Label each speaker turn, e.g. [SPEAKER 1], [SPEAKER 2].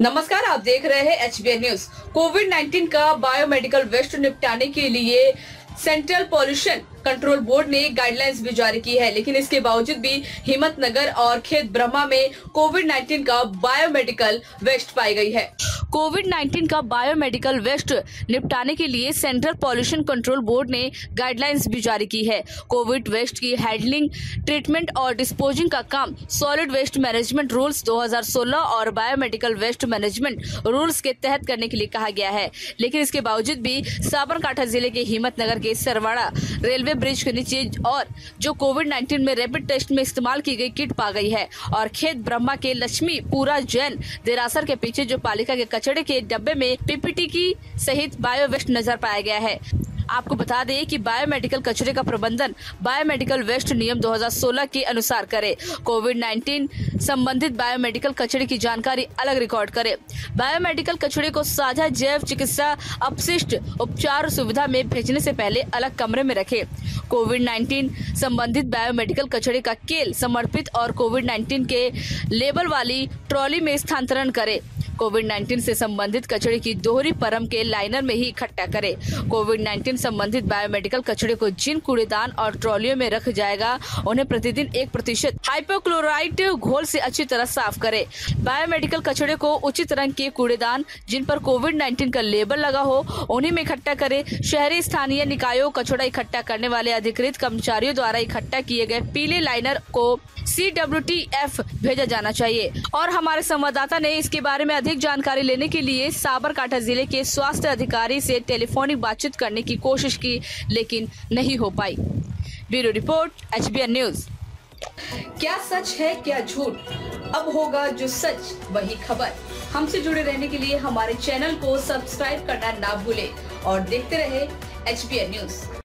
[SPEAKER 1] नमस्कार, आप देख रहे हैं एच न्यूज़ कोविड 19 का बायोमेडिकल वेस्ट निपटाने के लिए सेंट्रल पॉल्यूशन कंट्रोल बोर्ड ने गाइडलाइंस भी जारी की है, लेकिन इसके बावजूद भी हिम्मत नगर और खेत ब्रह्मा में कोविड 19 का बायोमेडिकल वेस्ट पाई गई है। कोविड 19 का बायोमेडिकल वेस्ट निपटाने के लिए सेंट्रल पॉल्यूशन कंट्रोल बोर्ड ने गाइडलाइंस भी जारी की है। कोविड वेस्ट की हैंडलिंग, ट्रीटमेंट और डिस्पोजिंग का काम सॉलिड वेस्ट मैनेजमेंट रूल्स 2016 और बायोमेडिकल वेस्ट मैनेजमेंट रूल्स के तहत करने के लिए कहा गया है। लेकिन इसके बावजूद भी साबरकाठा ज़िले के हिम्मत नगर के सरवाड़ा रेलवे ब्रिज के नीचे और जो कोविड 19 में रैपिड टेस्ट में इस्तेमाल की गई किट पा गई है और खेत ब्रह्मा के लक्ष्मी पूरा जैन देरासर के पीछे जो पालिका के कचड़े के डब्बे में पीपीटी की सहित बायो वेस्ट नज़र पाया गया है। आपको बता दें कि बायोमेडिकल कचरे का प्रबंधन बायोमेडिकल वेस्ट नियम 2016 के अनुसार करे। कोविड 19 संबंधित बायोमेडिकल कचरे की जानकारी अलग रिकॉर्ड करे। बायोमेडिकल कचरे को साझा जैव चिकित्सा अपशिष्ट उपचार सुविधा में भेजने से पहले अलग कमरे में रखे। कोविड 19 संबंधित बायोमेडिकल कचरे का केल समर्पित और कोविड 19 के लेबल वाली ट्रॉली में स्थानांतरण करे। कोविड 19 से संबंधित कचरे की दोहरी परम के लाइनर में ही इकट्ठा करें। कोविड 19 संबंधित बायोमेडिकल कचरे को जिन कूड़ेदान और ट्रॉलियों में रख जाएगा, उन्हें प्रतिदिन एक प्रतिशत हाइपोक्लोराइड घोल से अच्छी तरह साफ़ करें। बायोमेडिकल कचरे को उचित रंग के कूड़ेदान, जिन पर कोविड 19 का लेबल लगा हो, उन्हीं में इकट्ठा करें। शहरी स्थानीय निकायों कचरा इकट्ठा करने वाले अधिकृत कर्मचारियों द्वारा इकट्ठा किए गए पीले लाइनर को सी भेजा जाना चाहिए। और हमारे संवाददाता ने इसके बारे में अधिक जानकारी लेने के लिए साबरकाठा ज़िले के स्वास्थ्य अधिकारी से टेलीफोनिक बातचीत करने की कोशिश की, लेकिन नहीं हो पाई। Bureau report, HBN news. क्या सच है, क्या झूठ? अब होगा जो सच, वही खबर। हमसे जुड़े रहने के लिए हमारे चैनल को सब्सक्राइब करना ना भूले और देखते रहे एचबीएन न्यूज़।